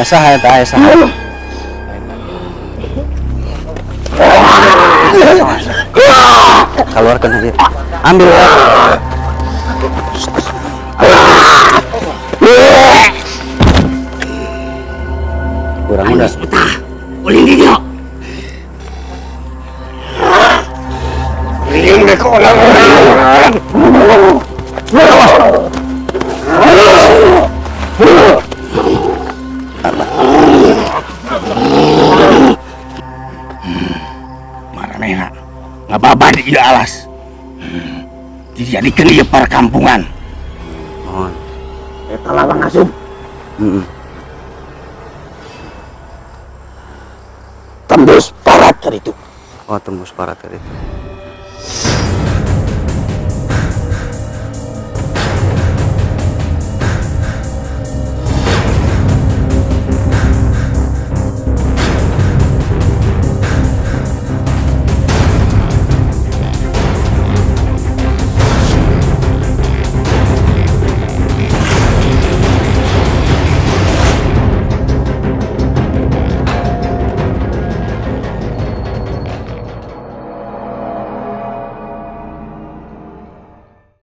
Esa eta esa. Keluarkan aja. Ambil. Kurang udah. Uling ninyo. Uling na ko lang. Marane na. Ngababadi ila alas. Hmm. Dijadikan dia perkampungan. Mohon. Eta lawang asum. Heeh. Tembus parat itu. Oh, tembus parat tadi.